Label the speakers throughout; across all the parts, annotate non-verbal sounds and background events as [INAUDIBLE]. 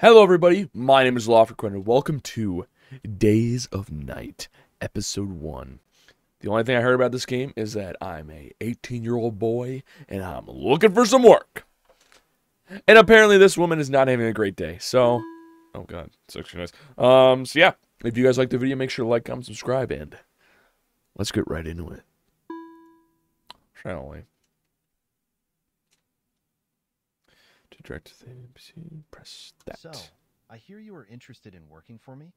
Speaker 1: Hello, everybody. My name is Loffer and welcome to Days of Night, Episode 1. The only thing I heard about this game is that I'm a 18 year old boy and I'm looking for some work. And apparently, this woman is not having a great day. So, oh god, it's actually nice. Um, so yeah, if you guys like the video, make sure to like, comment, subscribe, and let's get right into it. Shall we? To direct the NPC, press that.
Speaker 2: So, I hear you are interested in working for me?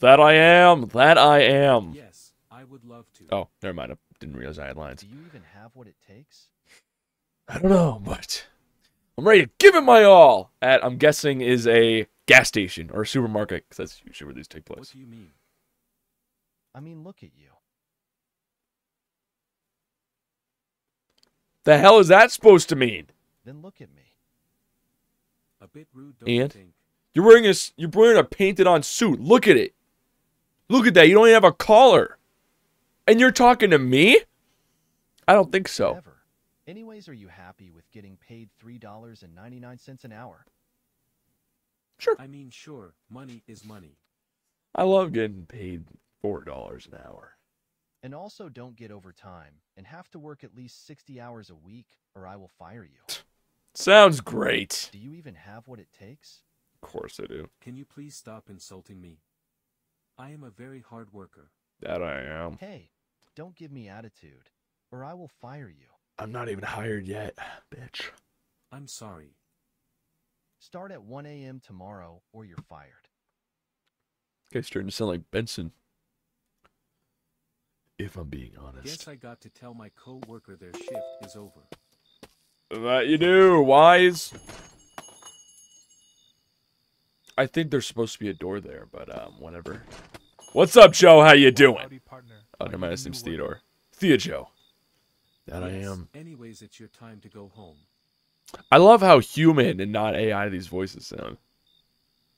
Speaker 1: That I am. That I am.
Speaker 3: Yes, I would love to.
Speaker 1: Oh, never mind. I didn't realize I had lines.
Speaker 2: Do you even have what it takes?
Speaker 1: I don't know, but I'm ready to give it my all. At I'm guessing is a gas station or a supermarket because that's usually where these take place.
Speaker 3: What do you mean?
Speaker 2: I mean, look at you.
Speaker 1: The hell is that supposed to mean?
Speaker 2: Then look at me.
Speaker 3: A bit rude, don't you
Speaker 1: And?
Speaker 3: think?
Speaker 1: You're wearing a s- you're wearing a painted on suit. Look at it. Look at that. You don't even have a collar. And you're talking to me? I don't think so.
Speaker 2: Never. Anyways, are you happy with getting paid $3.99 an hour?
Speaker 1: Sure.
Speaker 3: I mean, sure, money is money.
Speaker 1: I love getting paid four dollars an hour.
Speaker 2: And also don't get overtime and have to work at least 60 hours a week or I will fire you. [LAUGHS]
Speaker 1: Sounds great.
Speaker 2: Do you even have what it takes?
Speaker 1: Of course I do.
Speaker 3: Can you please stop insulting me? I am a very hard worker.
Speaker 1: That I am.
Speaker 2: Hey, don't give me attitude or I will fire you.
Speaker 1: I'm not even hired yet, bitch.
Speaker 3: I'm sorry.
Speaker 2: Start at 1 a.m. tomorrow or you're fired.
Speaker 1: Guy's starting to sound like Benson. If I'm being honest.
Speaker 3: Guess I got to tell my co-worker their shift is over.
Speaker 1: That you do, wise. I think there's supposed to be a door there, but um, whatever. What's up, Joe? How you doing? Oh,
Speaker 4: Are
Speaker 1: never mind.
Speaker 4: you
Speaker 1: His name's? Theodore. Thea Joe. That I am.
Speaker 3: Anyways, it's your time to go home.
Speaker 1: I love how human and not AI these voices sound.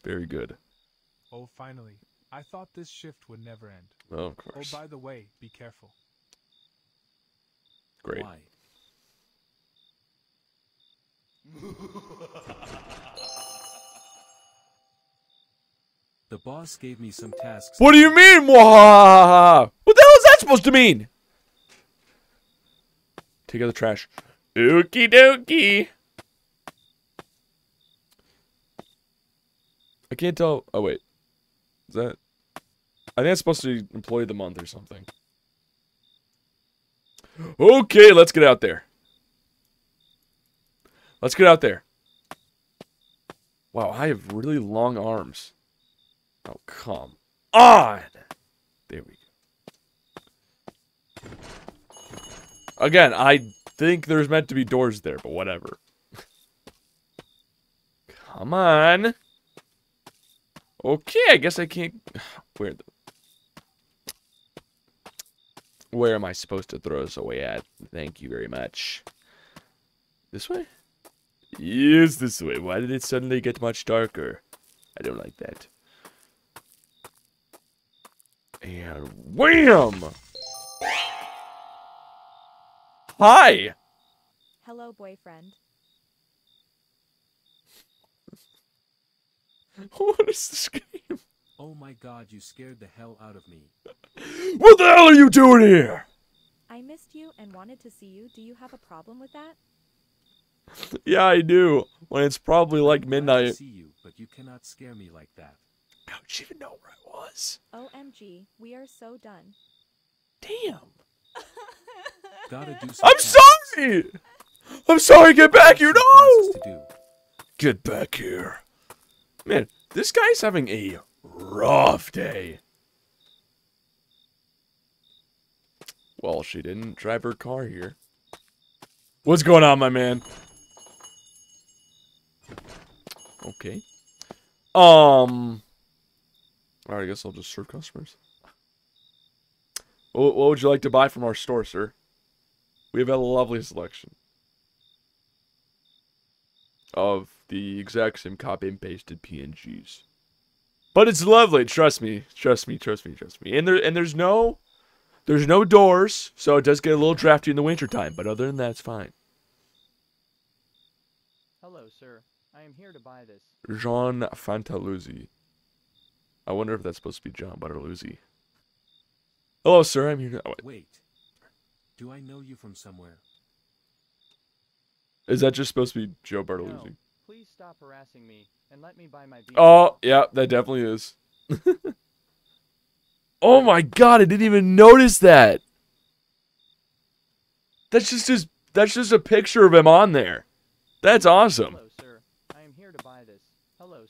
Speaker 1: Very good.
Speaker 4: Oh, finally. I thought this shift would never end.
Speaker 1: Oh, of
Speaker 4: Oh, by the way, be careful.
Speaker 1: Great.
Speaker 3: Why? [LAUGHS] The boss gave me some tasks.
Speaker 1: What do you mean, Mwahaha? What the hell is that supposed to mean? Take out the trash. Okie dokie. I can't tell. Oh, wait. Is that. I think it's supposed to be employee of the month or something. [GASPS] Okay, let's get out there. Let's get out there. Wow, I have really long arms. Oh, come on. There we go. Again, I think there's meant to be doors there, but whatever. Come on. Okay, I guess I can't. Where the. Where am I supposed to throw this away at? Thank you very much. This way? Yes, this way. Why did it suddenly get much darker? I don't like that. And wham! Hi!
Speaker 5: Hello, boyfriend. [LAUGHS]
Speaker 1: What is this game?
Speaker 3: Oh my god, you scared the hell out of me. [LAUGHS]
Speaker 1: What the hell are you doing here?
Speaker 5: I missed you and wanted to see you. Do you have a problem with that? [LAUGHS]
Speaker 1: Yeah, I do. When it's probably like
Speaker 3: I'm glad to
Speaker 1: midnight.
Speaker 3: see you, but you cannot scare me like that.
Speaker 1: How'd you even know where I was?
Speaker 5: OMG, we are so done.
Speaker 1: Damn. [LAUGHS]
Speaker 3: Gotta do some
Speaker 1: I'm
Speaker 3: tasks.
Speaker 1: sorry! I'm sorry, get back here!
Speaker 3: Some
Speaker 1: No!
Speaker 3: tasks to do.
Speaker 1: Get back here. Man, this guy's having a rough day. Well, she didn't drive her car here. What's going on, my man? Okay. Um. Alright, I guess I'll just serve customers. What, what would you like to buy from our store, sir? We have a lovely selection of the exact same copy and pasted PNGs. But it's lovely, trust me, trust me, trust me, trust me. And there and there's no there's no doors, so it does get a little drafty in the wintertime, but other than that it's fine.
Speaker 6: Hello, sir. I am here to buy this.
Speaker 1: Jean Fantaluzzi. I wonder if that's supposed to be John Butterluzzi. Hello, sir. I'm here. To... Oh, wait.
Speaker 3: Wait. Do I know you from somewhere?
Speaker 1: Is that just supposed to be Joe
Speaker 6: No, please stop harassing me and let me buy my beans.
Speaker 1: Oh, yeah, that definitely is. [LAUGHS] oh my god, I didn't even notice that. That's just his that's just a picture of him on there. That's awesome.
Speaker 6: Hello, sir. I am here to buy this. Hello,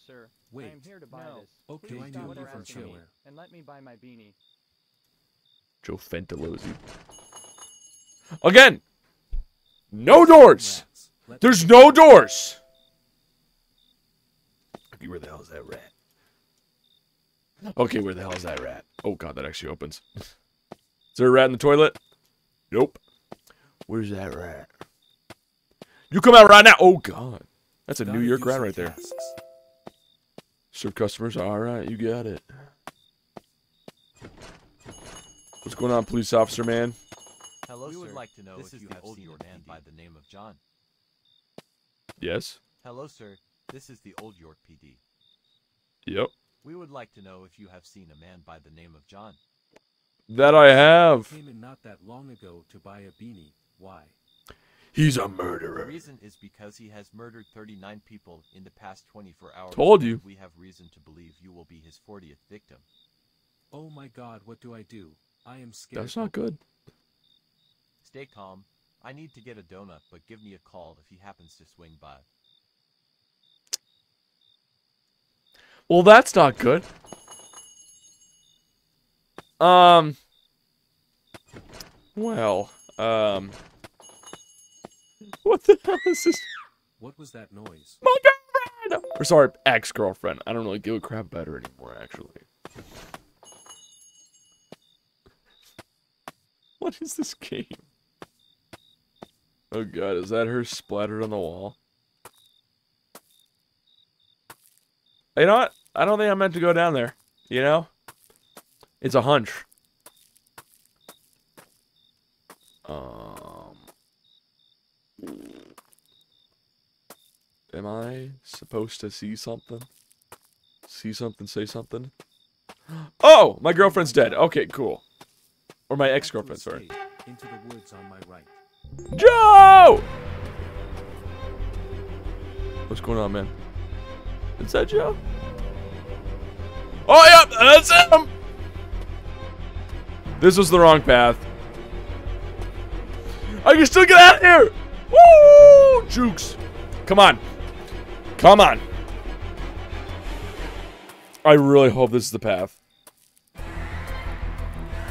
Speaker 6: sir. I am here to buy No. this.
Speaker 3: Okay,
Speaker 6: Please
Speaker 3: I
Speaker 6: stop
Speaker 3: know you from
Speaker 6: harassing me
Speaker 3: somewhere.
Speaker 6: and let me buy my beanie.
Speaker 1: Joe Fantalozzi. Again, no doors. There's no doors. Okay, where the hell is that rat? Okay, where the hell is that rat? Oh god, that actually opens. [LAUGHS] Is there a rat in the toilet? Nope. Where's that rat? You come out right now. Oh god. That's a
Speaker 3: Gotta
Speaker 1: New York rat
Speaker 3: some
Speaker 1: right there.
Speaker 3: Tasks.
Speaker 1: Serve customers. All right, you got it. What's going on, police officer man?
Speaker 2: Hello,
Speaker 7: we
Speaker 2: sir.
Speaker 7: would like to know
Speaker 2: this
Speaker 7: if
Speaker 2: is
Speaker 7: you
Speaker 2: the
Speaker 7: have
Speaker 2: old
Speaker 7: seen
Speaker 2: York
Speaker 7: a man
Speaker 2: PD.
Speaker 7: by the name of John.
Speaker 1: Yes.
Speaker 7: Hello, sir. This is the old York PD.
Speaker 1: Yep.
Speaker 7: We would like to know if you have seen a man by the name of John.
Speaker 1: That I have.
Speaker 3: Came in not that long ago to buy a beanie. Why?
Speaker 1: He's a murderer.
Speaker 7: The
Speaker 1: murderer.
Speaker 7: reason is because he has murdered 39 people in the past 24 hours.
Speaker 1: Told you.
Speaker 7: We have reason to believe you will be his 40th victim.
Speaker 3: Oh my god, what do I do? I am scared.
Speaker 1: That's not good.
Speaker 7: Stay calm. I need to get a donut, but give me a call if he happens to swing by.
Speaker 1: Well, that's not good. Um. Well, um. What the hell is this?
Speaker 3: What was that noise?
Speaker 1: My girlfriend! Or sorry, ex-girlfriend. I don't really give a crap about her anymore, actually. What is this game? Oh god, is that her splattered on the wall? You know what? I don't think I meant to go down there. You know? It's a hunch. Um. Am I supposed to see something? See something, say something? Oh, my girlfriend's dead. Okay, cool. Or my ex-girlfriend, sorry.
Speaker 3: Into the woods on my right.
Speaker 1: Joe! What's going on, man? Is that Joe? Oh, yeah! that's him! This was the wrong path. I can still get out of here! Woo! Jukes. Come on. Come on. I really hope this is the path.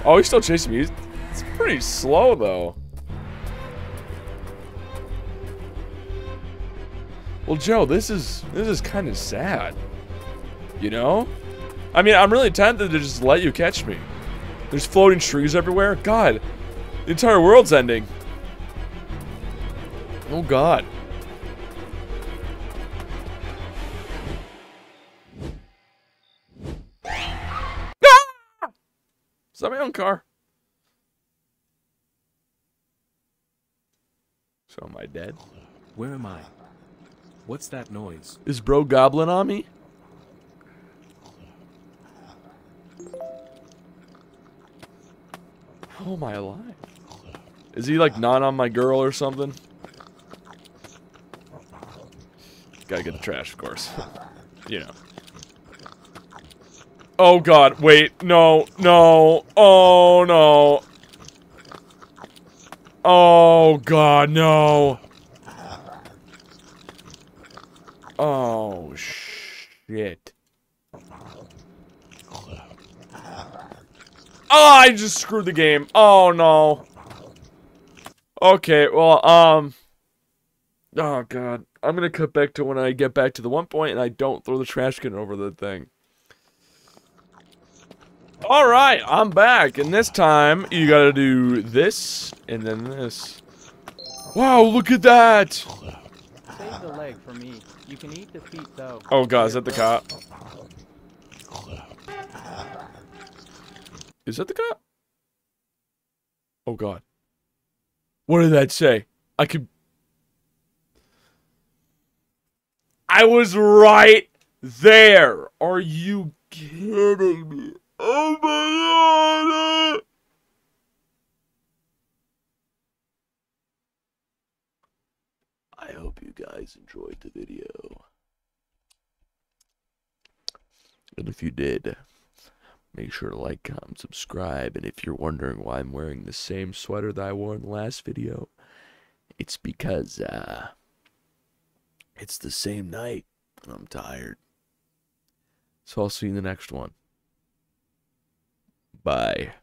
Speaker 1: Oh, he's still chasing me. It's pretty slow, though. Well, Joe, this is this is kind of sad. You know? I mean, I'm really tempted to just let you catch me. There's floating trees everywhere. God, the entire world's ending. Oh God. Own car? So am I dead?
Speaker 3: Where am I? What's that noise?
Speaker 1: Is bro goblin on me? Oh How am I alive? Is he like not on my girl or something? Gotta get the trash, of course. [LAUGHS] you know. Oh god, wait, no, no, oh no. Oh god, no. Oh shit. Oh, I just screwed the game. Oh no. Okay, well, um Oh god. I'm gonna cut back to when I get back to the one point and I don't throw the trash can over the thing. Alright, I'm back, and this time you gotta do this and then this. Wow, look at that!
Speaker 6: Save the leg for me. You can eat the feet though.
Speaker 1: Oh god, is that the cop? Is that the cop? Oh god. What did that say? I could. I was right there. Are you kidding me? Oh my god. I hope you guys enjoyed the video. And if you did, make sure to like, comment, subscribe. And if you're wondering why I'm wearing the same sweater that I wore in the last video, it's because, uh, it's the same night and I'm tired. So I'll see you in the next one. Bye.